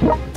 What?